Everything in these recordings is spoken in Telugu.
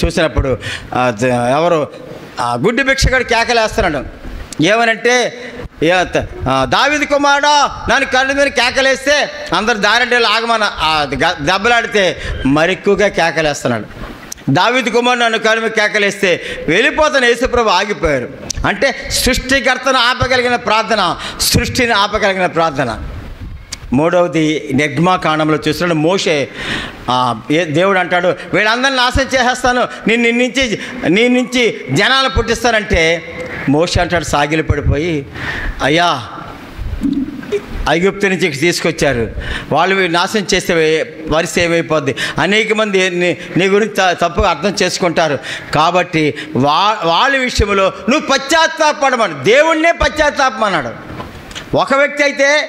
చూసినప్పుడు ఎవరు గుడ్డి భిక్షగాడు కేకలేస్తున్నాడు ఏమనంటే దావిది కుమారుడు నన్ను కళ్ళు మీద కేకలేస్తే అందరు దారంటే ఆగమన దెబ్బలాడితే మరెక్కువగా కేకలేస్తున్నాడు. దావిది కుమారుడు నన్ను కళ్ళు మీద కేకలేస్తే వెళ్ళిపోతాను యేసుప్రభు ఆగిపోయారు. అంటే సృష్టికర్తను ఆపగలిగిన ప్రార్థన సృష్టిని ఆపగలిగిన ప్రార్థన. మూడవది నిర్మాకాండంలో చూస్తున్నాడు. మోషే దేవుడు అంటాడు వీళ్ళందరిని నాశనం చేసేస్తాను. నేను నిన్నుంచి నుంచి నీ నుంచి జనాలు పుట్టిస్తానంటే మోషే అంటాడు సాగిలి పడిపోయి అయ్యా ఐగుప్తు నుంచి తీసుకొచ్చారు. వాళ్ళు నాశనం చేస్తే పరిస్థితి ఏమైపోద్ది? అనేక మంది నీ గురించి త- తప్పుగా అర్థం చేసుకుంటారు. కాబట్టి వా వాళ్ళ విషయంలో నువ్వు పశ్చాత్తాపడమని. దేవుణ్ణే పశ్చాత్తాపమన్నాడు. ఒక వ్యక్తి అయితే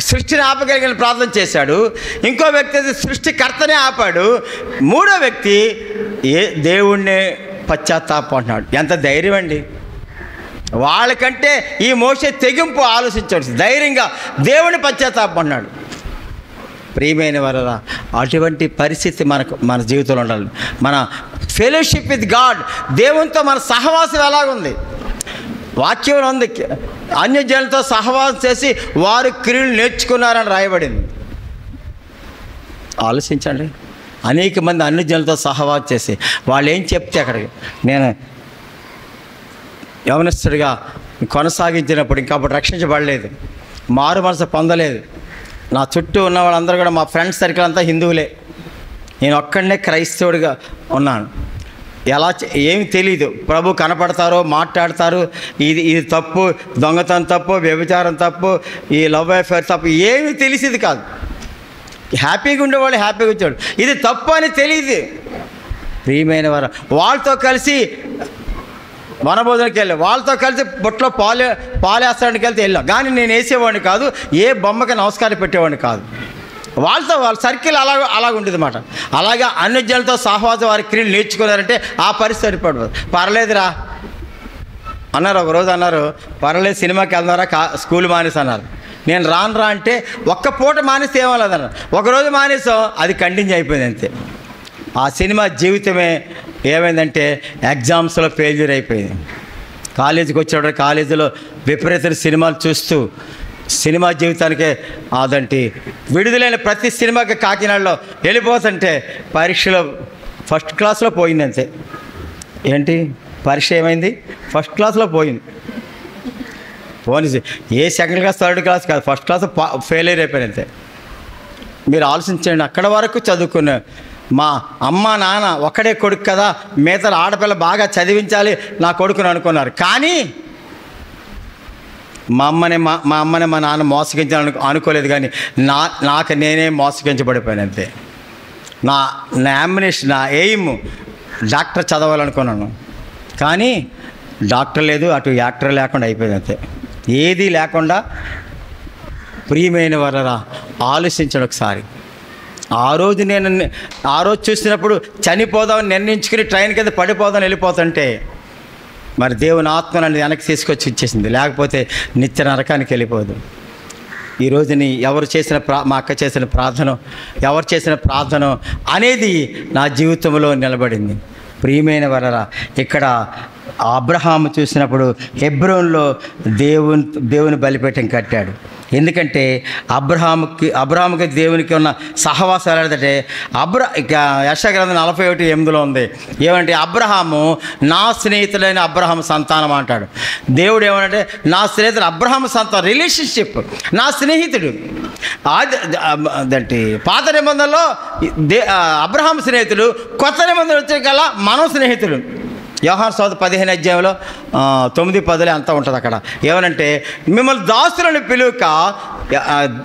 సృష్టిని ఆపగలిగిన ప్రార్థన చేశాడు. ఇంకో వ్యక్తి అయితే సృష్టికర్తనే ఆపాడు. మూడో వ్యక్తి ఏ దేవుణ్ణే పశ్చాత్తాపం అంటున్నాడు. ఎంత ధైర్యం అండి. వాళ్ళకంటే ఈ మోసే తెగింపు ఆలోచించవచ్చు ధైర్యంగా దేవుని పశ్చాత్తాపం అన్నాడు ప్రియమైన వరరా అటువంటి పరిస్థితి మనకు మన జీవితంలో ఉండాలి. మన ఫెలోషిప్ విత్ గాడ్ దేవునితో మన సహవాసం ఎలాగుంది? వాక్యం ఉంది. అన్యజనులతో సహవాసం చేసి వారు క్రియలు నేర్చుకున్నారని రాయబడింది. ఆలోచించండి. అనేక మంది అన్యజనులతో సహవాసం చేసి వాళ్ళు ఏం చెప్తే అక్కడికి నేను యవనస్తుడిగా కొనసాగించినప్పుడు ఇంకా అప్పుడు రక్షించబడలేదు. మారు మనసు పొందలేదు. నా చుట్టూ ఉన్న వాళ్ళందరూ కూడా మా ఫ్రెండ్స్ సర్కిల్ అంతా హిందువులే. నేను ఒక్కడనే క్రైస్తవుడిగా ఉన్నాను. ఎలా ఏమి తెలియదు ప్రభు కనపడతారో మాట్లాడతారు. ఇది ఇది తప్పు దొంగతనం తప్పు వ్యభిచారం తప్పు ఈ లవ్ అఫేర్ తప్పు ఏమీ తెలిసేది కాదు. హ్యాపీగా ఉండేవాళ్ళు హ్యాపీగా వచ్చాడు ఇది తప్పు అని తెలియదు ప్రియమైన వారు వాళ్ళతో కలిసి వనభోజనకి వెళ్ళాం. వాళ్ళతో కలిసి బొట్లో పాలు పాలేస్తానికి వెళ్తే వెళ్ళాం. కానీ నేను వేసేవాడిని కాదు ఏ బొమ్మకి నమస్కారం పెట్టేవాడిని కాదు. వాళ్ళతో వాళ్ళ సర్కిల్ అలా అలాగ ఉండేది అలాగే అలాగా అన్ని సహవాసం వారి క్రియలు నేర్చుకున్నారంటే ఆ పరిస్థితి సరిపడదు. పర్లేదురా. అన్నారు ఒక రోజు అన్నారు పర్లేదు సినిమాకి వెళ్దారా కా స్కూల్ మానేసి అన్నారు నేను రాను రా అంటే ఒక్క పూట మానేస్తే ఏమలేదన్నారు ఒకరోజు మానేసాం అది కంటిన్యూ అయిపోయింది అంతే. ఆ సినిమా జీవితమే ఏమైందంటే ఎగ్జామ్స్లో ఫెయిల్యూర్ అయిపోయింది. కాలేజీకి వచ్చేటప్పుడు కాలేజీలో విపరీత సినిమాలు చూస్తూ సినిమా జీవితానికే అదంటి విడుదలైన ప్రతి సినిమాకి కాకినాడలో వెళ్ళిపోతుంటే పరీక్షలో ఫస్ట్ క్లాస్లో పోయింది అంతే. ఏంటి? పరీక్ష ఏమైంది? ఫస్ట్ క్లాస్లో పోయింది. పోనీ ఏ సెకండ్ క్లాస్ థర్డ్ క్లాస్ కాదు ఫస్ట్ క్లాస్ ఫెయిల్ అయిపోయింది అంతే. మీరు ఆలోచించండి అక్కడ వరకు చదువుకున్న మా అమ్మ నాన్న ఒక్కడే కొడుకు కదా మిగతా ఆడపిల్ల బాగా చదివించాలి నా కొడుకుని అనుకున్నారు. కానీ మా అమ్మని మా మా అమ్మని మా నాన్న మోసగించాలని అనుకోలేదు కానీ నా నాకు నేనే మోసగించబడిపోయాను అంతే. నా నా అంబినేషన్ నా ఎయిమ్ డాక్టర్ చదవాలనుకున్నాను. కానీ డాక్టర్ లేదు అటు యాక్టర్ లేకుండా అయిపోయింది అంతే. ఏది లేకుండా ప్రియమైన వరరా ఆలోచించండి ఒకసారి. ఆ రోజు నేను ఆ రోజు చూసినప్పుడు చనిపోదామని నిర్ణయించుకుని ట్రైన్ కింద పడిపోదామని వెళ్ళిపోతుంటే మరి దేవుని ఆత్మ వెనక్కి తీసుకొచ్చి ఇచ్చేసింది. లేకపోతే నిత్య నరకానికి వెళ్ళిపోదు. ఈ రోజుని ఎవరు చేసిన ప్రా మా అక్క చేసిన ప్రార్థన ఎవరు చేసిన ప్రార్థన అనేది నా జీవితంలో నిలబడింది. ప్రియమైన వరరా ఇక్కడ అబ్రహాము చూసినప్పుడు హెబ్రోన్లో దేవుని దేవుని బలిపీఠం కట్టాడు. ఎందుకంటే అబ్రహాముకి అబ్రహాముకి దేవునికి ఉన్న సహవాసం ఏంటంటే అబ్ర ఇక యశగ్రంథం నలభై ఒకటి ఎనిమిదిలో ఉంది. ఏమంటే అబ్రహాము నా స్నేహితుడైన అబ్రహాం సంతానం అంటాడు. దేవుడు ఏమంటే నా స్నేహితుడు అబ్రహాం సంతానం రిలేషన్షిప్ నా స్నేహితుడు. ఆది అదంటే పాత నిబంధనలో దే అబ్రహాం స్నేహితుడు కొత్త నిబంధనలు వచ్చే కల్లా మనం స్నేహితుడు వ్యవహార సోద పదిహేను అధ్యాయంలో తొమ్మిది పదులే అంతా ఉంటుంది అక్కడ. ఏమనంటే మిమ్మల్ని దాసులను పిలువక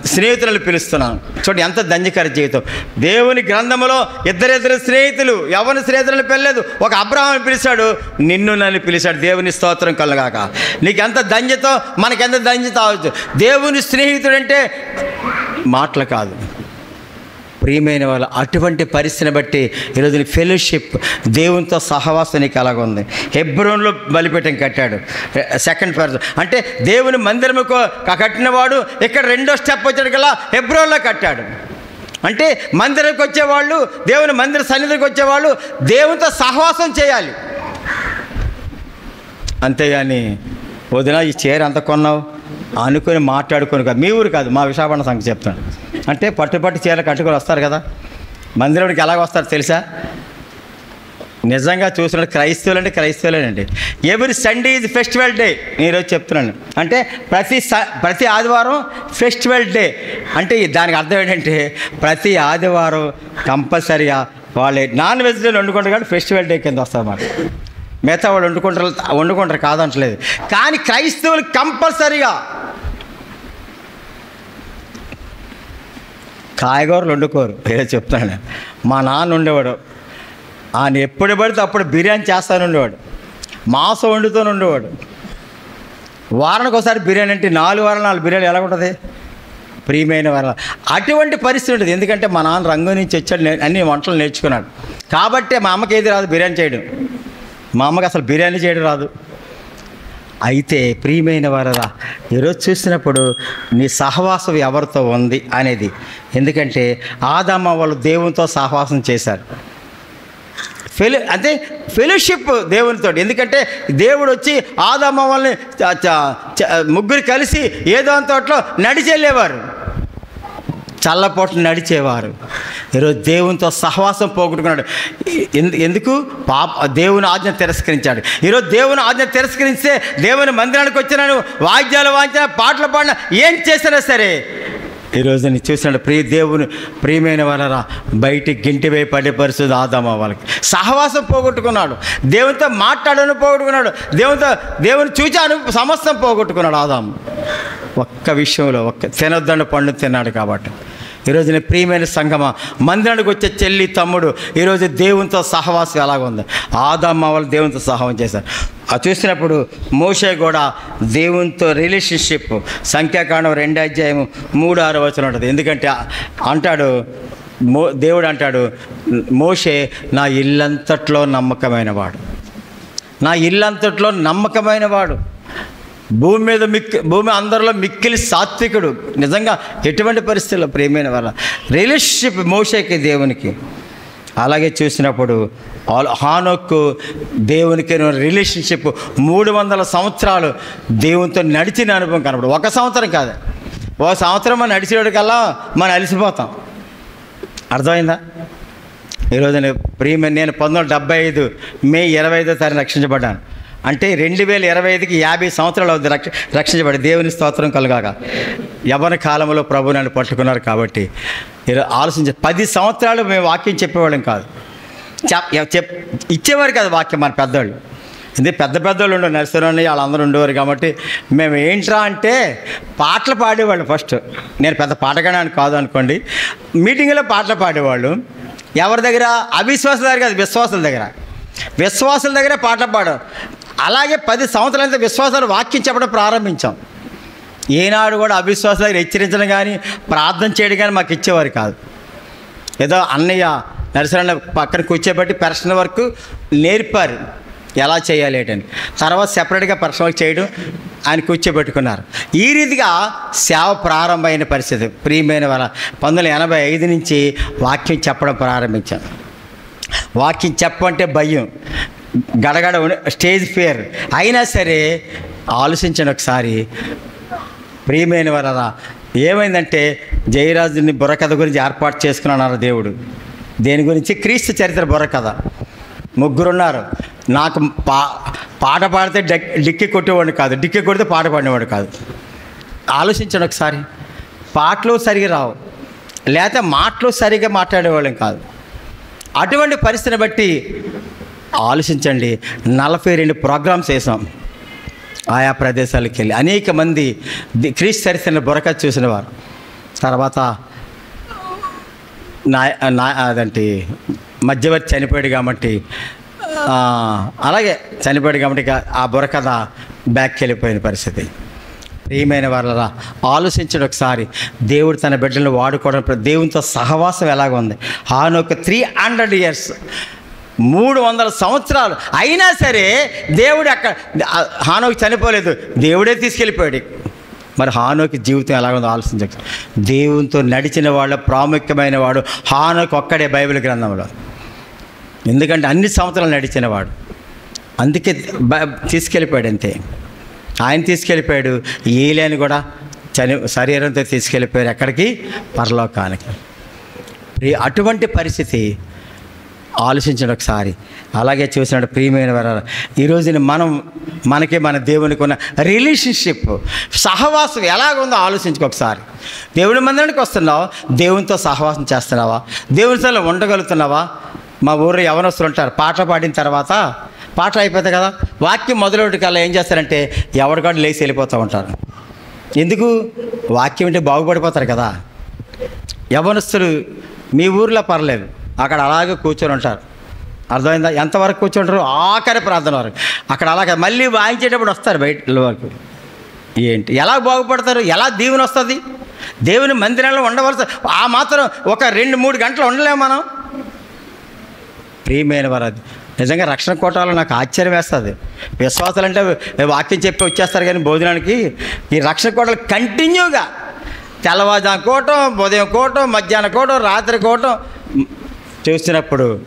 స్నేహితులను పిలుస్తున్నాను. చూడండి ఎంత దంజకర జీవితం. దేవుని గ్రంథములో ఇద్దరిద్దరు స్నేహితులు ఎవరిని స్నేహితులను పిలలేదు? ఒక అబ్రహాం పిలిచాడు నిన్ను నన్ను పిలిచాడు. దేవుని స్తోత్రం కలగాక. నీకు ఎంత దంజతో మనకెంత ధన్యత అవచ్చు దేవుని స్నేహితుడు అంటే మాటలు కాదు. ప్రియమైన వాళ్ళు అటువంటి పరిస్థితిని బట్టి ఈరోజు నీ ఫెలోషిప్ దేవునితో సహవాసం నీకు అలాగ ఉంది? హెబ్రోన్లో బలిపీఠం కట్టాడు. సెకండ్ పర్సన్ అంటే దేవుని మందిరముకు కట్టినవాడు ఇక్కడ రెండో స్టెప్ వచ్చాడు కదా హెబ్రోన్లో కట్టాడు. అంటే మందిరంకి వచ్చేవాళ్ళు దేవుని మందిర సన్నిధికి వచ్చేవాళ్ళు దేవునితో సహవాసం చేయాలి. అంతేగాని వదిన ఈ చీర ఎంత కొన్నావు? అనుకుని మాట్లాడుకొని కాదు. మీ ఊరు కాదు మా విశాఖపట్నం సంగతి చెప్తాను. అంటే పట్టు పట్టు చీర కట్టుకొని వస్తారు కదా. మందిరానికి ఎలాగ వస్తారు తెలుసా? నిజంగా చూసినట్టు క్రైస్తవులు అంటే క్రైస్తవులేనండి. Every Sunday is festival day నేను ఈరోజు చెప్తున్నాను. అంటే ప్రతి స- ప్రతి ఆదివారం ఫెస్టివల్ డే అంటే దానికి అర్థం ఏంటంటే ప్రతి ఆదివారం కంపల్సరిగా వాళ్ళే నాన్ వెజిటేరియన్ వండుకుంటారు కాబట్టి ఫెస్టివల్ డే కింద వస్తారు అన్నమాట. మిగతా వాళ్ళు వండుకుంటారు వండుకుంటారు కాదంటలేదు. కానీ క్రైస్తవులు కంపల్సరిగా కాయగూరలు వండుకోరు. ఏదో చెప్తాను. మా నాన్న ఉండేవాడు. ఆయన ఎప్పుడు పడితే అప్పుడు బిర్యానీ చేస్తాను ఉండేవాడు. మాంసం వండుతూనే ఉండేవాడు. వారానికి ఒకసారి బిర్యానీ అంటే నాలుగు వారాలు నాలుగు బిర్యానీ ఎలా ఉంటుంది? ప్రియమైన వారాలు. అటువంటి పరిస్థితి ఉంటుంది. ఎందుకంటే మా నాన్న రంగు నుంచి వచ్చాడు అన్ని వంటలు నేర్చుకున్నాడు. కాబట్టి మా అమ్మకి ఏది రాదు బిర్యానీ చేయడం. మా అమ్మకి అసలు బిర్యానీ చేయడం రాదు. అయితే ప్రియమైన వారరా ఈరోజు చూసినప్పుడు నీ సహవాసం ఎవరితో ఉంది అనేది. ఎందుకంటే ఆదామ వాళ్ళు దేవునితో సహవాసం చేశారు. ఫెలో అంటే ఫెలోషిప్ దేవునితో. ఎందుకంటే దేవుడు వచ్చి ఆదామ వాళ్ళని ముగ్గురు కలిసి ఏదో తోటలో నడిచెళ్ళేవారు. చల్లపోట నడిచేవారు. ఈరోజు దేవునితో సహవాసం పోగొట్టుకున్నాడు. ఎందుకు? పాప దేవుని ఆజ్ఞ తిరస్కరించాడు. ఈరోజు దేవుని ఆజ్ఞ తిరస్కరిస్తే దేవుని మందిరానికి వచ్చినాను వాయిద్యాలు వాయించినా పాటలు పాడిన ఏం చేసినా సరే ఈరోజు నేను చూసినాడు ప్రియ దేవుని ప్రియమైన వాళ్ళరా బయటికి గింటి పడే పరిస్థితి ఆదామ వాళ్ళకి. సహవాసం పోగొట్టుకున్నాడు. దేవునితో మాట్లాడను పోగొట్టుకున్నాడు. దేవునితో దేవుని చూచాను సమస్తం పోగొట్టుకున్నాడు ఆదాము. ఒక్క విషయంలో ఒక్క తినొద్దండు పండు తిన్నాడు కాబట్టి. ఈరోజు నేను ప్రియమైన సంగమ. మందిరానికి వచ్చే చెల్లి తమ్ముడు ఈరోజు దేవునితో సహవాసం ఎలాగుంది? ఆదమ్మ వాళ్ళు దేవునితో సహవాసం చేశారు. అది చూసినప్పుడు మోషే కూడా దేవునితో రిలేషన్షిప్ సంఖ్యాకాండం రెండు అధ్యాయం మూడు ఆరు వచ్చిన ఉంటుంది. ఎందుకంటే అంటాడు మో దేవుడు అంటాడు మోషే నా ఇల్లంతట్లో నమ్మకమైన వాడు. నా ఇల్లంతట్లో నమ్మకమైన వాడు. భూమి మీద మిక్కి భూమి అందరిలో మిక్కిలి సాత్వికుడు. నిజంగా ఎటువంటి పరిస్థితుల్లో ప్రేమైన వాళ్ళ? రిలేషన్షిప్ మోషేకి దేవునికి. అలాగే చూసినప్పుడు హానోక్కు దేవునికి రిలేషన్షిప్ మూడు వందల సంవత్సరాలు దేవునితో నడిచిన అనుభవం కనపడు ఒక సంవత్సరం కాదు. ఒక సంవత్సరం మనం నడిచేటికల్లా మనం అలసిపోతాం. అర్థమైందా? ఈరోజు నేను ప్రియమైన నేను పంతొమ్మిది వందల డెబ్బై ఐదు మే ఇరవై ఐదో తారీఖు రక్షించబడ్డాను. అంటే రెండు వేల ఇరవై ఐదుకి యాభై సంవత్సరాలు అవుతుంది రక్ష రక్షించబడి దేవుని స్తోత్రం కలగాక. ఎవరి కాలంలో ప్రభు నన్ను పట్టుకున్నారు కాబట్టి ఆలోచించే పది సంవత్సరాలు మేము వాక్యం చెప్పేవాళ్ళం కాదు. చెప్ చెప్ ఇచ్చేవారు కాదు వాక్యం మన పెద్దవాళ్ళు ఇది పెద్ద పెద్దవాళ్ళు ఉండే నర్సరాన్ని వాళ్ళందరూ ఉండేవారు కాబట్టి మేము ఏంట్రా అంటే పాటలు పాడేవాళ్ళు ఫస్ట్. నేను పెద్ద పాటగానే అని కాదు అనుకోండి. మీటింగ్లో పాటలు పాడేవాళ్ళు. ఎవరి దగ్గర? అవిశ్వాసుల దగ్గర కాదు విశ్వాసుల దగ్గర. విశ్వాసుల దగ్గర పాటలు పాడారు అలాగే పది సంవత్సరాలైతే విశ్వాసాలు వాక్యం చెప్పడం ప్రారంభించాం. ఏనాడు కూడా అవిశ్వాసాలు హెచ్చరించడం కానీ ప్రార్థన చేయడం కానీ మాకు ఇచ్చేవారు కాదు. ఏదో అన్నయ్య నరసరన్న పక్కన కూర్చోబెట్టి పర్సనల్ వర్క్ నేర్పారు. ఎలా చేయాలి ఏంటని. తర్వాత సెపరేట్గా పర్సనల్ వర్క్ చేయడం ఆయన కూర్చోబెట్టుకున్నారు. ఈ రీతిగా సేవ ప్రారంభమైన పరిస్థితి. ప్రియమైన వాళ్ళ పంతొమ్మిది వందల ఎనభై ఐదు నుంచి వాక్యం చెప్పడం ప్రారంభించాం. వాక్యం చెప్పంటే భయం. గడగడ స్టేజ్ ఫియర్. అయినా సరే ఆలోచించండి ఒకసారి. ప్రియమైన వారా ఏమైందంటే జయరాజుని బుర్రకథ గురించి ఏర్పాటు చేసుకున్నాను దేవుడు. దేని గురించి? క్రీస్తు చరిత్ర బుర్రకథ. ముగ్గురున్నారు. నాకు పా పాట పాడితే డిక్కి కొట్టేవాడిని కాదు. డిక్కి కొడితే పాట పాడినవాడు కాదు. ఆలోచించండి ఒకసారి. పాటలు సరిగా రావు. లేకపోతే మాటలు సరిగా మాట్లాడేవాళ్ళం కాదు. అటువంటి పరిస్థితిని బట్టి ఆలోచించండి. నలభై రెండు ప్రోగ్రామ్స్ వేసాం. ఆయా ప్రదేశాలకు వెళ్ళి అనేక మంది క్రీస్ చరిత్రను బురక చూసిన వారు. తర్వాత నా నా అదంటే మధ్యవర్తి చనిపోయాడు కాబట్టి అలాగే చనిపోయాడు కాబట్టి ఆ బుర్రకథ బ్యాక్ వెళ్ళిపోయిన పరిస్థితి. ప్రియమైన వాళ్ళలా ఆలోచించడం ఒకసారి. దేవుడు తన బిడ్డలను వాడుకోవడం దేవునితో సహవాసం ఎలాగ ఉంది? హానొక త్రీ హండ్రెడ్ ఇయర్స్ మూడు వందల సంవత్సరాలు. అయినా సరే దేవుడు అక్కడ హానోకి చనిపోలేదు. దేవుడే తీసుకెళ్ళిపోయాడు. మరి హానోకి జీవితం ఎలా ఉందో దేవునితో నడిచిన వాళ్ళ ప్రాముఖ్యమైన వాడు హానోకి ఒక్కడే బైబిల్ గ్రంథంలో. ఎందుకంటే అన్ని సంవత్సరాలు నడిచిన వాడు. అందుకే బ- తీసుకెళ్ళిపోయాడు అంతే. ఆయన తీసుకెళ్ళిపోయాడు. ఏలేని కూడా చని శరీరంతో తీసుకెళ్ళిపోయారు ఎక్కడికి? పరలోకానికి. అటువంటి పరిస్థితి ఆలోచించండి ఒకసారి. అలాగే చూసినట్టు ప్రియమైన వారు ఈరోజు మనం మనకి మన దేవునికి ఉన్న రిలేషన్షిప్ సహవాసం ఎలాగుందో ఆలోచించుకో ఒకసారి. దేవుని మందిరానికి వస్తున్నావా? దేవునితో సహవాసం చేస్తున్నావా? దేవునితో ఉండగలుగుతున్నావా? మా ఊర్లో యవనస్తులు ఉంటారు. పాట పాడిన తర్వాత పాట అయిపోతుంది కదా? వాక్యం మొదలెట్టి కల్లా ఏం చేస్తారంటే ఎవరికాడు లేచి వెళ్ళిపోతూ ఉంటారు. ఎందుకు? వాక్యం అంటే బాగుపడిపోతారు కదా? యవనస్తులు మీ ఊర్లో పర్లేదు. అక్కడ అలాగే కూర్చొని ఉంటారు. అర్థమైందా? ఎంతవరకు కూర్చుంటారు ఆఖరి ప్రార్థన వరకు. అక్కడ అలాగే మళ్ళీ వాయించేటప్పుడు వస్తారు బయట వరకు ఏంటి? ఎలా బాగుపడతారు? ఎలా దీవెన వస్తుంది? దేవుని మందిరంలో ఉండవలసి ఆ మాత్రం ఒక రెండు మూడు గంటలు ఉండలేము మనం. ప్రియమైన వారు అది నిజంగా రక్షణ కోటాలో నాకు ఆశ్చర్యం వేస్తుంది. విశ్వాసాలు అంటే వాక్యం చెప్పి వచ్చేస్తారు కానీ భోజనానికి ఈ రక్షణ కోటలు కంటిన్యూగా తెల్లవారుజాము కోటం ఉదయం కోటం మధ్యాహ్నం కోటం రాత్రి కోటం చూసినప్పుడు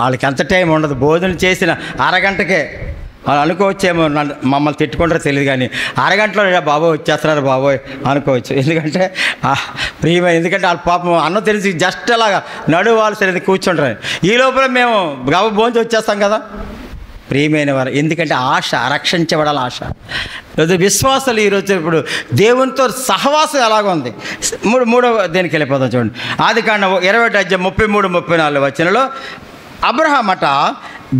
వాళ్ళకి ఎంత టైం ఉండదు. భోజనం చేసిన అరగంటకే వాళ్ళు అనుకోవచ్చేమో నన్ను మమ్మల్ని తిట్టుకుంటారో తెలియదు కానీ అరగంటలో బాబోయ్ వచ్చేస్తున్నారు బాబోయ్ అనుకోవచ్చు. ఎందుకంటే ఆ, ప్రియమైన ఎందుకంటే వాళ్ళ పాపం అన్నం తెలిసి జస్ట్ అలాగా నడువాల్సి కూర్చుంటారు. ఈ లోపల మేము గబ భోజనం వచ్చేస్తాం కదా. ప్రియమైన వారు. ఎందుకంటే ఆశ రక్షించబడాలి ఆశ. ఈరోజు విశ్వాసాలు ఈరోజు ఇప్పుడు దేవునితో సహవాసం ఎలాగుంది మూడు మూడవ దేనికి వెళ్ళిపోతాం చూడండి. ఆది కాండ ఇరవై అధ్యాయం ముప్పై మూడు ముప్పై నాలుగు వచ్చినలో అబ్రహాం అట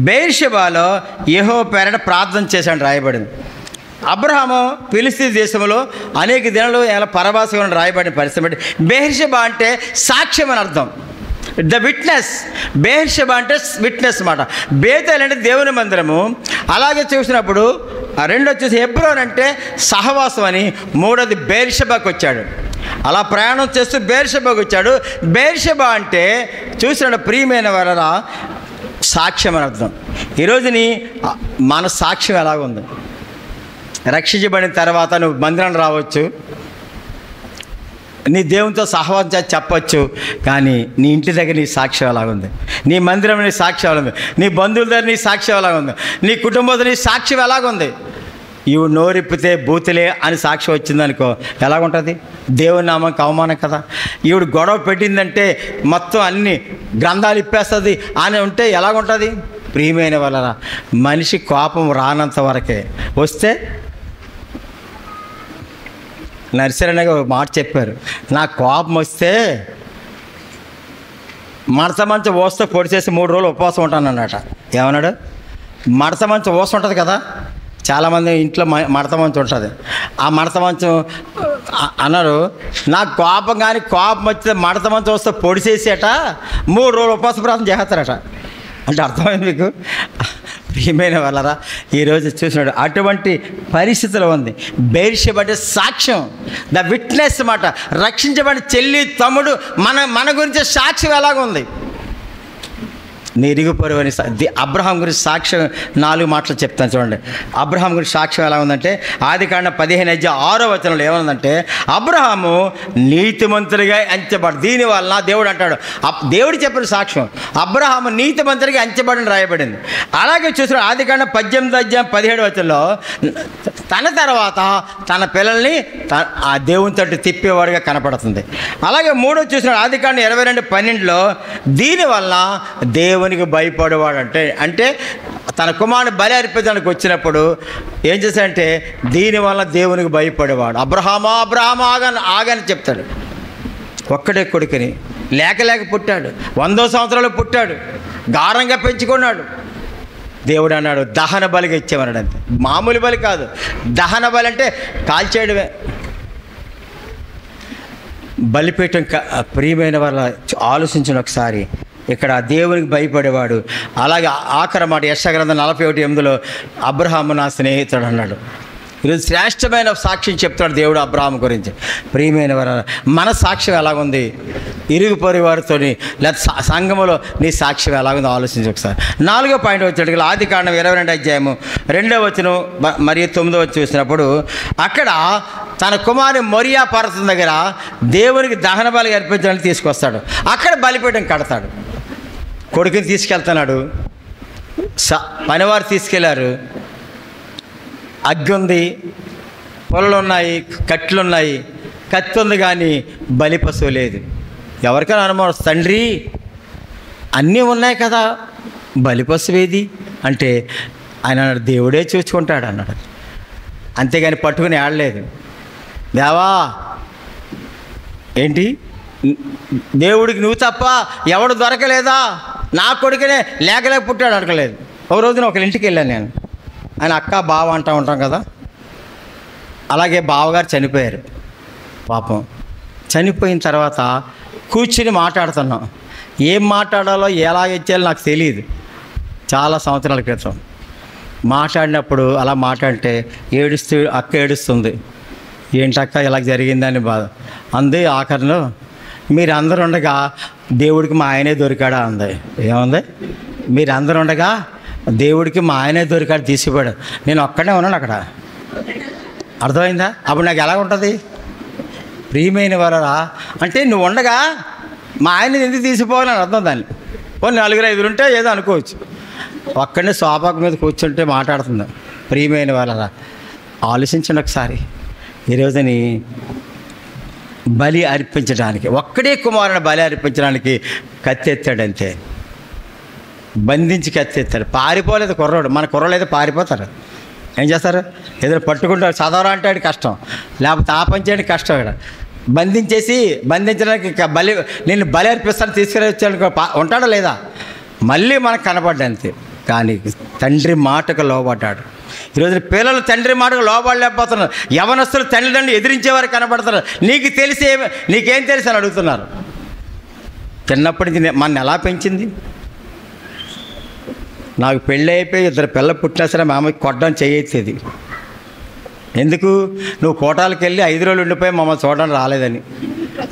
బేర్షబాలో యహో పేరట ప్రార్థన చేశాడు రాయబడింది. అబ్రహాము ఫిలిస్తీ దేశంలో అనేక దినాలు ఎలా పరభాషగా రాయబడిన పరిస్థితి. బట్టి అంటే సాక్ష్యం అని అర్థం. ద విట్నెస్ బేర్షబా అంటే విట్నెస్ అన్నమాట. బేతల్ అంటే దేవుని మందిరము. అలాగే చూసినప్పుడు ఆ రెండో వచ్చేసి ఎబ్రోన్ అంటే సహవాసం అని మూడోది బేర్షబాకి వచ్చాడు. అలా ప్రయాణం చేస్తూ బేర్షబాకి వచ్చాడు. బేర్షబా అంటే చూసిన ప్రియమైన వరరా సాక్ష్యం అని అర్థం. ఈరోజుని మన సాక్ష్యం ఎలాగుంది? రక్షించబడిన తర్వాత నువ్వు మందిరం రావచ్చు. నీ దేవునితో సహవాసం చెప్పచ్చు కానీ నీ ఇంటి దగ్గర నీ సాక్ష్యం ఉంది నీ మందిరం నీ సాక్ష్యం ఉంది నీ బంధువుల దగ్గర నీ సాక్ష్యం ఎలాగుంది? నీ కుటుంబంతో నీ సాక్ష్యం ఎలాగుంది? ఇవి నోరిప్పితే బూతులే అని సాక్ష్యం వచ్చిందనుకో ఎలాగుంటుంది? దేవుని నామంకి అవమానం కదా. ఈవిడ గొడవ పెట్టిందంటే మొత్తం అన్ని గ్రంథాలు ఇప్పేస్తుంది అని ఉంటే ఎలాగుంటుంది? ప్రియమైన వలన మనిషి కోపం రానంత వరకే. వస్తే నర్సరీ ఒక మాట చెప్పారు. నా కోపం వస్తే మడత మంచం ఓస్తే పొడి చేసి మూడు రోజులు ఉపవాసం ఉంటాను అన్నట ఏమన్నాడు? మడత మంచం ఓస ఉంటుంది కదా? చాలామంది ఇంట్లో మ- మడత మంచం ఉంటుంది. ఆ మడత మంచం అన్నారు నాకు కోపం కానీ కోపం వచ్చితే మడత మంచం వస్తే పొడి చేసేట మూడు రోజులు ఉపవాస ప్రార్థన చేస్తారట. అంటే అర్థమైంది మీకు? ప్రియమైన వాళ్ళరా ఈరోజు చూసినాడు అటువంటి పరిస్థితులు ఉంది. బేర్షబడే సాక్ష్యం ద విట్నెస్ మాట రక్షించబడిన చెల్లి తమ్ముడు మన మన గురించి సాక్ష్యం ఎలాగుంది? నీ ఇరుగుపరు అని అబ్రహాం గురించి సాక్ష్యం నాలుగు మాటలు చెప్తాను చూడండి. అబ్రహాం గురించి సాక్ష్యం ఎలా ఉందంటే ఆది కాండ పదిహేను అజ్జ ఆరో వచనంలో ఏముందంటే అబ్రహాము నీతిమంతుడిగా అంచబడు దీని వలన దేవుడు అంటాడు. దేవుడు చెప్పిన సాక్ష్యం అబ్రహాము నీతిమంతుడిగా ఎంచబడిన రాయబడింది. అలాగే చూసిన ఆది కాండ పద్దెనిమిది అధ్యాయం పదిహేడు వచనంలో తన తర్వాత తన పిల్లల్ని త- ఆ దేవుని తట్టు తిప్పేవాడుగా కనపడుతుంది. అలాగే మూడో చూసిన ఆది కాండ ఇరవై రెండు పన్నెండులో దీనివల్ల దేవునికి భయపడేవాడు అంటే అంటే తన కుమారుని బలి అర్పించడానికి వచ్చినప్పుడు ఏం చేశాడంటే దీనివల్ల దేవునికి భయపడేవాడు. అబ్రహామా అబ్రహామా ఆగని ఆగని చెప్తాడు. ఒక్కడే కొడుకుని. లేక లేక పుట్టాడు. వందో సంవత్సరాలు పుట్టాడు. గారంగా పెంచుకున్నాడు. దేవుడు అన్నాడు దహన బలిగా ఇచ్చేమన్నాడు అంతే. మామూలు బలి కాదు. దహన బలి అంటే కాల్చేయడమే. బలిపీఠం ప్రియమైన వాళ్ళ ఆలోచించిన ఒకసారి. ఇక్కడ దేవునికి భయపడేవాడు. అలాగే ఆఖరి మాట యశగ్రంథం నలభై ఒకటి ఎనిమిదిలో అబ్రహాము నా స్నేహితుడు అన్నాడు. ఈరోజు శ్రేష్టమైన సాక్ష్యం చెప్తాడు దేవుడు అబ్రాహం గురించి. ప్రియమైన వారు మన సాక్ష్యం ఎలాగుంది? ఇరుగు వారితో లేదా సంఘములో నీ సాక్ష్యం ఎలాగుందో ఆలోచించి ఒకసారి. నాలుగో పాయింట్ వచ్చేటికి ఆది కాండం ఇరవై రెండు అధ్యాయము రెండో వచనం మ- మరియు తొమ్మిదో వచ్చి చూసినప్పుడు అక్కడ తన కుమారి మొరియా పర్వతం దగ్గర దేవునికి దహన బలి అర్పించడానికి తీసుకొస్తాడు. అక్కడ బలిపీఠం కడతాడు. కొడుకుని తీసుకెళ్తున్నాడు. స పనివారు తీసుకెళ్ళారు. అగ్గి ఉంది పొలలు ఉన్నాయి కట్లు ఉన్నాయి. కత్తి ఉంది కానీ బలి పశువు లేదు. ఎవరికైనా అనుమానం తండ్రి అన్నీ ఉన్నాయి కదా బలి పశువు ఏది? అంటే ఆయన అన్నాడు దేవుడే చూసుకుంటాడు అన్నాడు. అంతేగాని పట్టుకుని ఆడలేదు. దేవా ఏంటి? దేవుడికి నువ్వు తప్ప ఎవడు దొరకలేదా? నా కొడుకునే లేకలేక పుట్టాడు అడగలేదు. ఒక రోజున ఒక ఇంటికి వెళ్ళాను నేను. ఆయన అక్క బావ అంటూ ఉంటాం కదా. అలాగే బావగారు చనిపోయారు. పాపం. చనిపోయిన తర్వాత కూర్చుని మాట్లాడుతున్నాం. ఏం మాట్లాడాలో ఎలా ఇచ్చేయాలో నాకు తెలియదు చాలా సంవత్సరాల క్రితం. మాట్లాడినప్పుడు అలా మాట్లాడితే ఏడుస్తూ అక్క ఏడుస్తుంది. ఏంటక్క ఇలా జరిగిందని బాధ. అంది ఆఖరిలో మీరందరు ఉండగా దేవుడికి మా ఆయనే దొరికాడా అంది. ఏముంది? మీరందరు ఉండగా దేవుడికి మా ఆయనే దొరికాడు తీసిపోయాడు. నేను ఒక్కడే ఉన్నాను అక్కడ. అర్థమైందా? అప్పుడు నాకు ఎలా ఉంటుంది? ప్రియమైన వారా అంటే నువ్వు ఉండగా మా ఆయన ఎందుకు తీసిపోవాలని అర్థం దాన్ని. ఓ నలుగురు ఐదుగురు ఉంటే ఏదో అనుకోవచ్చు. ఒక్కడే సోఫాకు మీద కూర్చుంటే మాట్లాడుతుంది. ప్రియమైన వాళ్ళరా ఆలోచించండి ఒకసారి. ఈరోజుని బలి అర్పించడానికి ఒక్కడే కుమారుని బలి అర్పించడానికి కత్తి అంతే బంధించి కత్తెత్తాడు. పారిపోలేదు కుర్రోడు. మన కుర్రోళ్ళు అయితే పారిపోతారు. ఏం చేస్తారు? ఏదైనా పట్టుకుంటారు. చదవరా అంటే కష్టం. లేకపోతే ఆ పని చేయడానికి కష్టం ఇక్కడ. బంధించేసి బంధించడానికి బలి నేను బలి అర్పిస్తాను తీసుకుని వచ్చాను ఉంటాడా లేదా? మళ్ళీ మనకు కనపడ్డా అంతే కానీ తండ్రి మాటకు లోబడ్డాడు. ఈరోజు పిల్లలు తండ్రి మాటకు లోబడలేకపోతున్నారు యవనస్తులు తల్లిదండ్రులు ఎదిరించేవారు కనబడుతున్నారు. నీకు తెలిసే నీకేం తెలుసు అని అడుగుతున్నారు. చిన్నప్పటి నుంచి మన ఎలా పెంచింది? నాకు పెళ్ళి అయిపోయి ఇద్దరు పిల్ల పుట్టినా సరే మా అమ్మకి కొట్టడం చేయొచ్చేది. ఎందుకు? నువ్వు కోటాలకు వెళ్ళి ఐదు రోజులు ఉండిపోయి మమ్మల్ని చూడడం రాలేదని.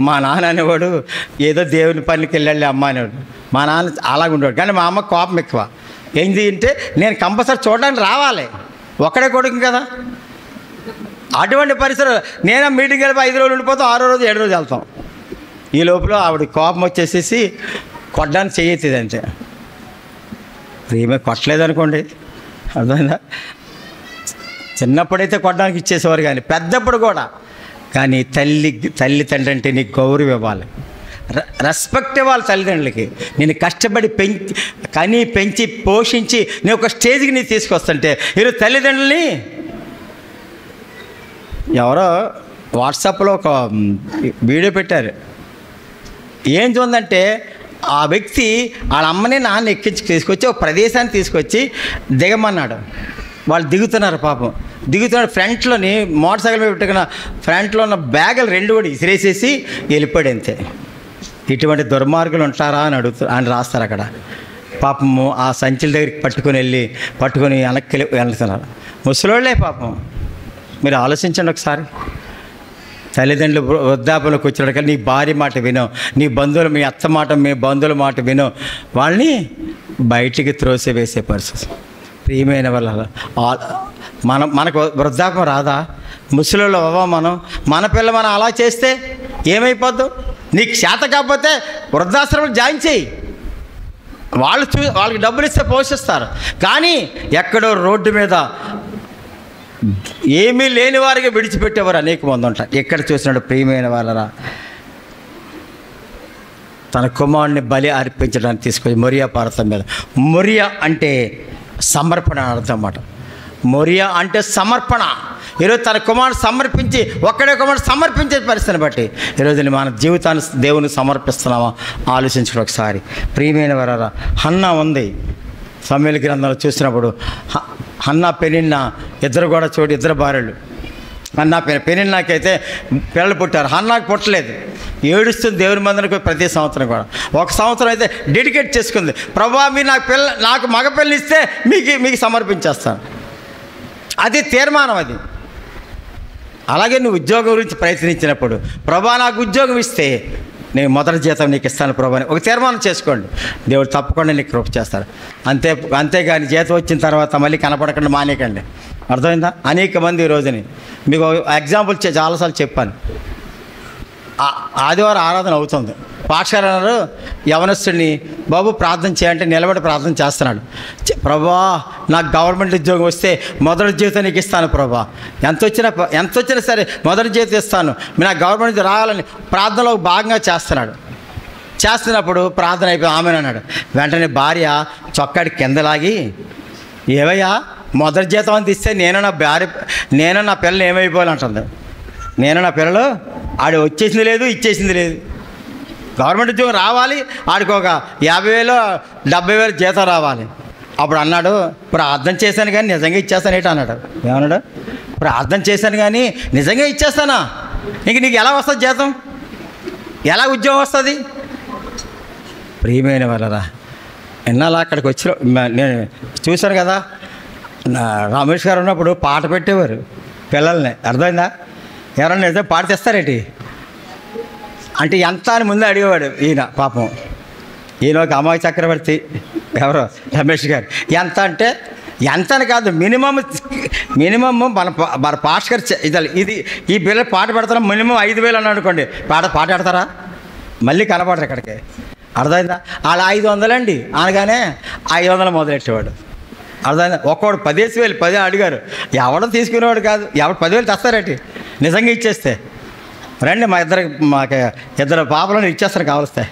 మా నాన్న అనేవాడు ఏదో దేవుని పనికి వెళ్ళాలి అమ్మ అనేవాడు. మా నాన్న అలాగ ఉండేవాడు కానీ మా అమ్మ కోపం ఎక్కువ. ఏంది అంటే నేను కంపల్సరీ చూడడానికి రావాలి. ఒక్కడే కొడుకు కదా? అటువంటి పరిస్థితులు నేను మీటింగ్ వెళ్ళి ఐదు రోజులు ఉండిపోతాం ఆరో రోజు ఏడు రోజు వెళ్తాం. ఈ లోపల ఆవిడ కోపం వచ్చేసేసి కొట్టడానికి చేయొచ్చేది అంతే ప్రేమ కొట్టలేదు అనుకోండి అర్థమైందా? చిన్నప్పుడైతే కొట్టడానికి ఇచ్చేసేవారు కానీ పెద్దప్పుడు కూడా. కానీ తల్లి తల్లి తండ్రి అంటే నీకు గౌరవం ఇవ్వాలి. రెస్పెక్ట్ ఇవ్వాలి తల్లిదండ్రులకి. నేను కష్టపడి పెంచి కని పెంచి పోషించి నేను ఒక స్టేజ్కి నీ తీసుకొస్తుంటే ఈరోజు తల్లిదండ్రులని ఎవరో వాట్సాప్లో ఒక వీడియో పెట్టారు. ఏం చూందంటే ఆ వ్యక్తి వాళ్ళ అమ్మని నాన్న ఎక్కించి తీసుకొచ్చి ఒక ప్రదేశాన్ని తీసుకొచ్చి దిగమన్నాడు. వాళ్ళు దిగుతున్నారు పాపం. దిగుతున్నాడు ఫ్రంట్లోని మోటార్ సైకిల్ మీద పెట్టుకున్న ఫ్రంట్లో ఉన్న బ్యాగులు రెండు కూడా ఇసిరేసేసి వెళ్ళిపోయాడు అంతే. ఇటువంటి దుర్మార్గులు ఉంటారా అని అడుగుతూ అని రాస్తారు అక్కడ. పాపము ఆ సంచుల దగ్గరికి పట్టుకొని వెళ్ళి పట్టుకొని వెనక్కి వెళ్ళి- వెళ్తున్నారు. ముసలోళ్ళే పాపం. మీరు ఆలోచించండి ఒకసారి. తల్లిదండ్రులు వృ- వృద్ధాపంలోకి వచ్చినప్పుడు నీ భార్య మాట విను నీ బంధువులు మీ అత్త మాట మీ బంధువుల మాట విను వాళ్ళని బయటికి త్రోసి వేసే పరిస్థితి. ప్రియమైన వాళ్ళ మనం మనకు వృద్ధాపం రాదా? ముసలిలో అవ్వ మనం మన పిల్ల మనం అలా చేస్తే ఏమైపోద్దు? నీకు చేత కాకపోతే వృద్ధాశ్రమం జాయిన్ చేయి. వాళ్ళు చూ వాళ్ళకి డబ్బులు ఇస్తే పోషిస్తారు. కానీ ఎక్కడో రోడ్డు మీద ఏమీ లేని వారికి విడిచిపెట్టేవారు అనేక మంది ఉంటారు. ఎక్కడ చూసినాడు ప్రియమైన వాళ్ళరా? తన కుమారుని బలి అర్పించడానికి తీసుకొని మొరియా పర్వతం మీద. మొరియా అంటే సమర్పణ అర్థం అన్నమాట. మొరియా అంటే సమర్పణ. ఈరోజు తన కుమారుడు సమర్పించి ఒక్కడే కుమారుడు సమర్పించే పరిస్థితిని బట్టి ఈరోజు మన జీవితాన్ని దేవునికి సమర్పిస్తున్నామా? ఆలోచించడం ఒకసారి. ప్రియమైన వరారా హన్నా ఉంది. సమయల గ్రంథంలో చూసినప్పుడు హన్న హన్నా పెనిన్న ఇద్దరు కూడా చూడు ఇద్దరు భార్యలు. అన్న పెని పెనిన్నాకైతే పిల్లలు పుట్టారు. హన్నాకు పుట్టలేదు. ఏడుస్తుంది దేవుని మందిరకు ప్రతి సంవత్సరం కూడా. ఒక సంవత్సరం అయితే డెడికేట్ చేసుకుంది. ప్రభా మీరు నాకు పిల్ల నాకు మగ పెళ్ళిస్తే ఇస్తే మీకు మీకు సమర్పించేస్తాను. అది తీర్మానం అది. అలాగే నువ్వు ఉద్యోగం గురించి ప్రయత్నించినప్పుడు ప్రభా నాకు ఉద్యోగం ఇస్తే నేను మొదటి జీతం నీకు ఇస్తాను ప్రభాని ఒక తీర్మానం చేసుకోండి. దేవుడు తప్పకుండా నీకు కృప చేస్తాడు. అంతే అంతేగాని జీతం వచ్చిన తర్వాత మళ్ళీ కనపడకుండా మానేయకండి. అర్థమైందా? అనేక మంది ఈ రోజుని. మీకు ఎగ్జాంపుల్ చే- చాలాసార్లు చెప్పాను. ఆ- ఆదివారం ఆరాధన అవుతుంది. పాఠశాల యవనస్తుడిని బాబు ప్రార్థన చేయంటే నిలబడి ప్రార్థన చేస్తున్నాడు. ప్రభా నాకు గవర్నమెంట్ ఉద్యోగం వస్తే మొదటి జీవితం నీకు ఇస్తాను ప్రభా. ఎంత వచ్చినా ఎంత వచ్చినా సరే మొదటి జీవితం ఇస్తాను. నా నాకు గవర్నమెంట్ రావాలని ప్రార్థనలో భాగంగా చేస్తున్నాడు. చేస్తున్నప్పుడు ప్రార్థన అయిపోయి ఆమెను అన్నాడు. వెంటనే భార్య చొక్కాడి కింద లాగి ఏవయ్యా మొదటి జీతం అంత ఇస్తే నేను నా భార్య నేను నా పిల్లలు ఏమైపోవాలంటుంది. నేను నా పిల్లలు ఆడు వచ్చేసింది లేదు ఇచ్చేసింది లేదు. గవర్నమెంట్ ఉద్యోగం రావాలి ఆడికి ఒక యాభై వేలు డెబ్బై వేలు జీతం రావాలి. అప్పుడు అన్నాడు ప్రార్థన చేశాను కానీ నిజంగా ఇచ్చేస్తాను ఏంటి అన్నాడు. ఏమన్నాడు? ప్రార్థన చేశాను కానీ నిజంగా ఇచ్చేస్తానా? ఇంక నీకు ఎలా వస్తుంది జీతం? ఎలా ఉద్యోగం వస్తుంది? ప్రియమైన వాళ్ళరా ఇన్నాళ్ళ అక్కడికి వచ్చిన నేను చూశాను కదా రమేష్ గారు ఉన్నప్పుడు పాట పెట్టేవారు పిల్లల్ని. అర్థమైందా? ఎవరన్నా నిజం పాట తెస్తారేంటి అంటే ఎంత అని ముందే అడిగేవాడు ఈయన పాపం. ఈయన ఒక అమ్మాయి చక్రవర్తి. ఎవరో? రమేష్ గారు. ఎంత అంటే ఎంత అని కాదు మినిమం మినిమమ్ మన పా- మన పాస్కర్ ఇది ఇది ఈ పిల్లలు పాట పెడతారా మినిమం ఐదు వేలు అని అనుకోండి. పాట పాట పెడతారా? మళ్ళీ కనపడరు ఇక్కడికి. అర్థమైందా? వాళ్ళ ఐదు వందలండి. అనగానే ఐదు వందలు మొదలెట్టేవాడు. అర్థమైందా? ఒక్కోడు పదేసి వేలు పదే అడిగారు. ఎవడో తీసుకునేవాడు కాదు ఎవడు పదివేలు తెస్తారేంటి? నిజంగా ఇచ్చేస్తే. రండి మా ఇద్దరు మాకు ఇద్దరు పాపలను ఇచ్చేస్తారు కావలిస్తే.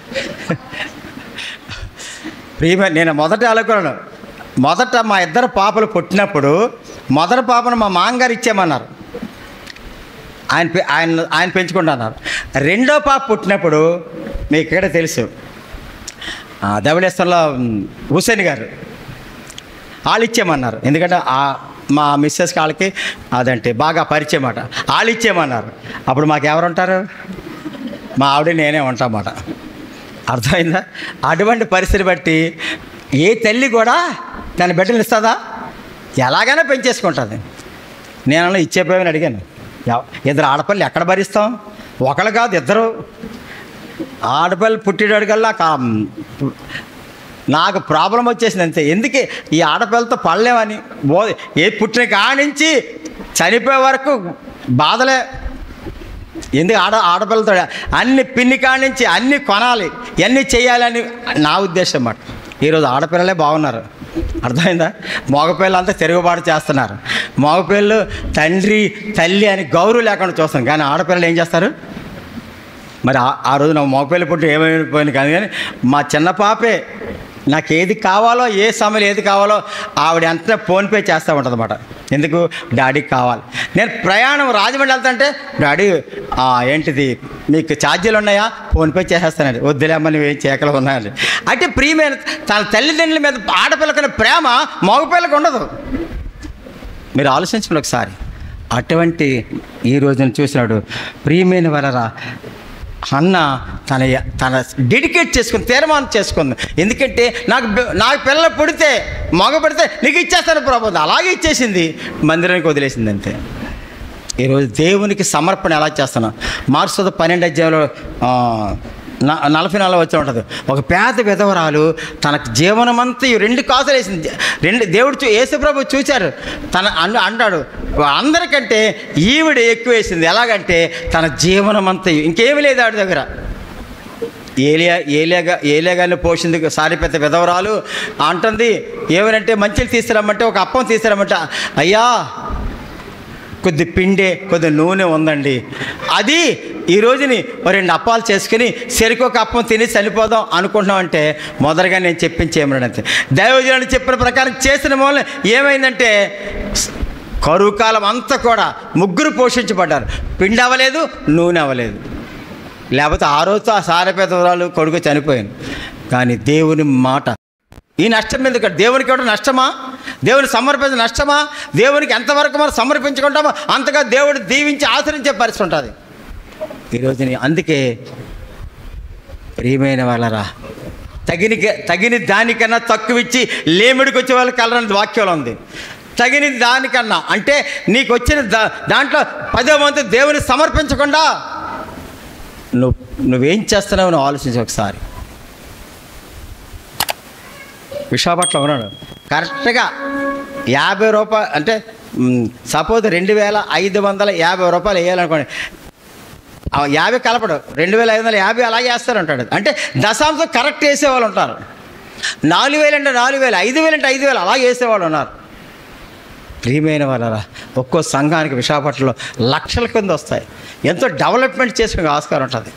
ప్రియమ నేను మొదట అనుకున్నాను మొదట మా ఇద్దరు పాపలు పుట్టినప్పుడు మొదటి పాపను మా మామగారు ఇచ్చేయమన్నారు. ఆయన ఆయన ఆయన పెంచుకుంటున్నారు. రెండో పాప పుట్టినప్పుడు మీకు ఇక్కడ తెలుసు. ఆ, ధవళేశ్వరంలో హుసేన్ గారు. వాళ్ళు ఇచ్చేయమన్నారు. ఎందుకంటే మా మిస్సెస్ వాళ్ళకి అదంటే బాగా పరిచయం అన్నమాట వాళ్ళు ఇచ్చేయమన్నారు. అప్పుడు మాకు ఎవరుంటారు మా ఆవిడ నేనే ఉంటామాట. అర్థమైందా? అటువంటి పరిస్థితి బట్టి ఏ తల్లి కూడా దాని బిడ్డలు ఇస్తుందా? ఎలాగైనా పెంచేసుకుంటుంది. నేను ఇచ్చేపోయామని అడిగాను. ఇద్దరు ఆడపిల్లలు ఎక్కడ భరిస్తాం? ఒకళ్ళు కాదు ఇద్దరు. ఆడపిల్లలు పుట్టేటోడికల్లా కా నాకు ప్రాబ్లం వచ్చేసింది అంతే. ఎందుకే? ఈ ఆడపిల్లతో పడలేమని. బో ఏ పుట్టిన కానించి చనిపోయే వరకు బాధలే. ఎందుకు ఆడ ఆడపిల్లతో అన్ని పిన్ని కానించి అన్ని కొనాలి. ఇవన్నీ చేయాలని నా ఉద్దేశం అన్నమాట. ఈరోజు ఆడపిల్లలే బాగున్నారు. అర్థమైందా? మగపిల్లలు అంతా తిరుగుబాటు చేస్తున్నారు. మగపిల్లలు తండ్రి తల్లి అని గౌరవం లేకుండా చూస్తాం కానీ ఆడపిల్లలు ఏం చేస్తారు? మరి ఆ- ఆ రోజు నా మగపిల్ల పుట్టి ఏమైపోయింది కానీ కానీ మా చిన్న పాపే నాకు ఏది కావాలో ఏ సమయంలో ఏది కావాలో ఆవిడ ఎంత ఫోన్పే చేస్తూ ఉంటుంది అనమాట ఎందుకు? డాడీకి కావాలి. నేను ప్రయాణం రాజమండ్రి వెళ్తాంటే డాడీ ఏంటిది? మీకు ఛార్జీలు ఉన్నాయా? ఫోన్పే చేసేస్తానండి. వద్దులే నువ్వు ఏం చేయకలు ఉన్నాయండి. అంటే ప్రియమైన తన తల్లిదండ్రుల మీద ఆడపిల్లకున్న ప్రేమ మగపిల్లకు ఉండదు. మీరు ఆలోచించండి ఒకసారి. అటువంటి ఈ రోజున చూసినాడు ప్రియమైన వలరా అన్న తన తన డెడికేట్ చేసుకుని తీర్మానం చేసుకుంది. ఎందుకంటే నాకు నాకు పిల్లలు పుడితే మగ పుడితే నీకు ఇచ్చేస్తాను ప్రభు అలాగే ఇచ్చేసింది. మందిరానికి వదిలేసింది అంతే. ఈరోజు దేవునికి సమర్పణ ఎలా చేస్తాను? మార్క్స్ పన్నెండు అధ్యాయంలో నలభై నాలుగు వచ్చి ఉంటుంది. ఒక పేద విధవరాలు తనకు జీవనమంతా రెండు కాసులు వేసింది. రెండు దేవుడు చూ యేసుప్రభు చూశారు. తన అన్- అంటాడు అందరికంటే ఈవిడ ఎక్కువ వేసింది. ఎలాగంటే తన జీవనమంతా ఇంకేమీ లేదు ఆవిడ దగ్గర. ఏలియా ఏలియాగా ఏలియాగాని పోషింది సారిపెత్త విధవరాలు. అంటుంది ఏమనంటే మంచిలు తీసుకురమ్మంటే ఒక అప్పం తీసుకురమ్మంటే అయ్యా కొద్ది పిండే కొద్ది నూనె ఉందండి. అది ఈ రోజుని రెండు అప్పాలు చేసుకుని సరికొక అప్పం తిని చనిపోదాం అనుకుంటున్నామంటే మొదటగా నేను చెప్పించి అంతే. దైవజనుడు చెప్పిన ప్రకారం చేసిన మూలం ఏమైందంటే కరువు కాలం అంతా కూడా ముగ్గురు పోషించబడ్డారు. పిండి అవ్వలేదు నూనె అవ్వలేదు. లేకపోతే ఆ రోజుతో ఆ సారపేదవరాలు కొడుకు చనిపోయాను కానీ దేవుని మాట ఈ నష్టం ఎందుకంటే దేవునికి ఇవ్వడం నష్టమా? దేవుని సమర్పించ నష్టమా? దేవునికి ఎంతవరకు మనం సమర్పించుకుంటామో అంతగా దేవుడు దీవించి ఆచరించే పరిస్థితి ఉంటుంది. ఈరోజు అందుకే ప్రియమైన వాళ్ళరా తగిన తగిన దానికన్నా తక్కువ ఇచ్చి లేమిడికి వచ్చే వాళ్ళకి కలరని వాక్యంలో ఉంది. తగిన దానికన్నా అంటే నీకు వచ్చిన దా దాంట్లో పదో వంతు దేవుని సమర్పించకుండా నువ్వు నువ్వేం చేస్తున్నావు నువ్వు ఆలోచించి ఒకసారి. విశాఖపట్నం ఉన్నాడు. కరెక్ట్గా యాభై రూపాయలు అంటే సపోజ్ రెండు వేల ఐదు వందల యాభై రూపాయలు వేయాలనుకోండి. యాభై కలపడు. రెండు వేల ఐదు వందల యాభై అలాగే వేస్తారు ఉంటాడు అంటే దశాంశం కరెక్ట్ వేసేవాళ్ళు ఉంటారు. నాలుగు వేలు అంటే నాలుగు వేలు ఐదు వేలు అంటే ఐదు వేలు అలాగే వేసేవాళ్ళు ఉన్నారు. ప్రియమైన వాళ్ళరా ఒక్కో సంఘానికి విశాఖపట్నంలో లక్షల కింద వస్తాయి. ఎంతో డెవలప్మెంట్ చేసుకునే ఆస్కారం ఉంటుంది.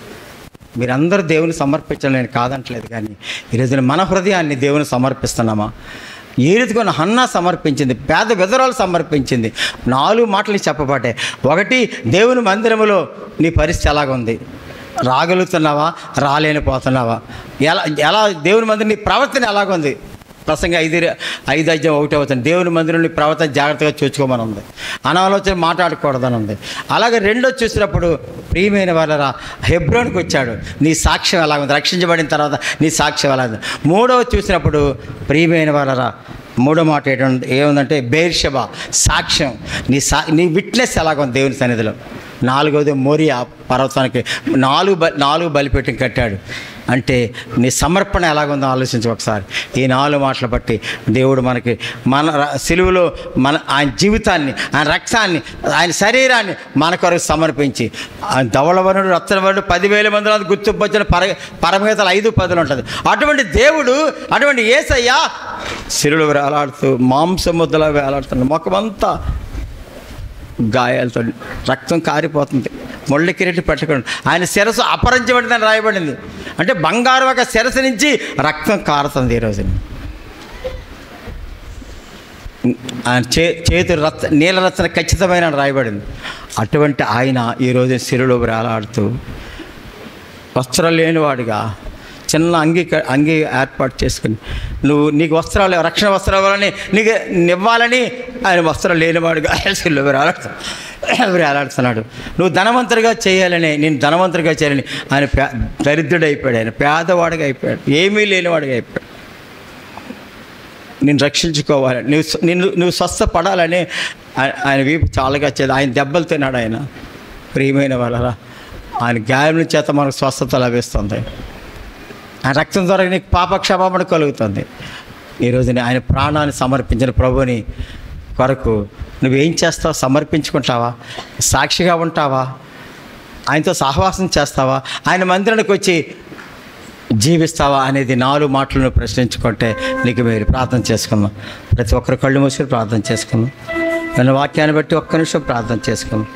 మీరందరూ దేవుని సమర్పించడం నేను కాదంటలేదు కానీ ఈరోజు మన హృదయాన్ని దేవుని సమర్పిస్తున్నామా? ఏ రీతిగా హన్నా సమర్పించింది పేద విధరాలు సమర్పించింది. నాలుగు మాటలు చెప్పబట్టే ఒకటి దేవుని మందిరములో నీ పరిస్థితి ఎలాగుంది? రాగలుగుతున్నావా? రాలేనిపోతున్నావా? ఎలా ఎలా దేవుని మందిరం నీ ప్రవర్తన ఎలాగుంది? ప్రసంగ ఐదు ఐదు అధ్యాయం ఒకటి అవుతుంది దేవుని మందిరంలో ప్రవర్తన జాగ్రత్తగా చూసుకోమని ఉంది అనాలోచన మాట్లాడకూడదని ఉంది అలాగే రెండో చూసినప్పుడు ప్రియమైన వాళ్ళరా హెబ్రోన్కి వచ్చాడు. నీ సాక్ష్యం ఎలా ఉంది రక్షించబడిన తర్వాత నీ సాక్ష్యం ఎలా ఉంది మూడవ చూసినప్పుడు ప్రియమైన వాళ్ళరా మూడో మాట ఏంటంటే ఏముందంటే బేర్షబా సాక్ష్యం. నీ సా నీ విట్నెస్ ఎలాగుంది దేవుని సన్నిధిలో? నాలుగవది మోరియా పర్వతానికి నాలుగు బ నాలుగు బలిపెట్టి కట్టాడు. అంటే నీ సమర్పణ ఎలాగుందో ఆలోచించు ఒకసారి. ఈ నాలుగు మాటలు బట్టి దేవుడు మనకి మన ర- మన ఆయన జీవితాన్ని ఆయన రక్తాన్ని ఆయన శరీరాన్ని మన కొరకు సమర్పించి. ఆయన ధవళవనుడు రత్నవనుడు పదివేల మందిలో గుర్తింపు వచ్చిన పర పరమగీతలు ఐదు పదులు ఉంటుంది. అటువంటి దేవుడు అటువంటి ఏసయ్యా సిరులు వేలాడుతూ మాంసముద్దలా వేలాడుతున్న ముఖమంతా గాయాలతో రక్తం కారిపోతుంది. ముళ్ళ కిరీటి పెట్టుకోండి. ఆయన శిరస్సు అపహరించబడిందని రాయబడింది. అంటే బంగారు ఒక శిరస్సు నుంచి రక్తం కారుతుంది ఈరోజు ఆయన చే చేతి రత్న నీల రత్న ఖచ్చితమైన రాయబడింది. అటువంటి ఆయన ఈరోజు శిరులో వేలాడుతూ వస్త్రం లేనివాడుగా చిన్న అంగీ అంగీ ఏర్పాటు చేసుకుని నువ్వు నీకు వస్త్రాలు రక్షణ వస్త్రాలు ఇవ్వాలని నీకు ఇవ్వాలని ఆయన వస్త్రం లేనివాడుగా సిల్లు ఎవరు వేలాడుతున్నాడు నువ్వు ధనవంతుడిగా చేయాలని నేను ధనవంతుడిగా చేయాలని ఆయన పే దరిద్రుడు అయిపోయాడు ఆయన. పేదవాడిగా అయిపోయాడు. ఏమీ లేనివాడిగా అయిపోయాడు. నేను రక్షించుకోవాలి నువ్వు నిన్ను నువ్వు స్వస్థపడాలని ఆయన ఆయన వీపు చాలుగా చేది ఆయన దెబ్బలు తిన్నాడు ఆయన. ప్రియమైన వాళ్ళరా ఆయన గాయముల చేత మనకు స్వస్థత లభిస్తుంది. ఆయన రక్తం ద్వారా నీకు పాపక్షమాపణ కలుగుతుంది. ఈరోజు ఆయన ప్రాణాన్ని సమర్పించిన ప్రభుని కొరకు నువ్వేం చేస్తావు? సమర్పించుకుంటావా? సాక్షిగా ఉంటావా? ఆయనతో సహవాసం చేస్తావా? ఆయన మందిరానికి వచ్చి జీవిస్తావా అనేది నాలుగు మాటలను ప్రశ్నించుకుంటే నీకు మీరు ప్రార్థన చేసుకుందాం. ప్రతి ఒక్కరు కళ్ళు మూసుకొని ప్రార్థన చేసుకుందాం. మన వాక్యాన్ని బట్టి ఒక్క నిమిషం ప్రార్థన చేసుకుందాం.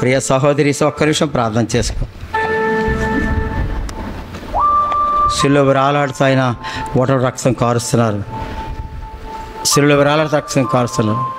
ప్రియ సహోదరి ఒక్క నిమిషం ప్రార్థన చేసుకో శిలువ రాలాడుతూ ఆయన ఓటర్ రక్తం కారుస్తున్నారు. శిలువ రాలాడుతూ రక్తం కారుస్తున్నారు.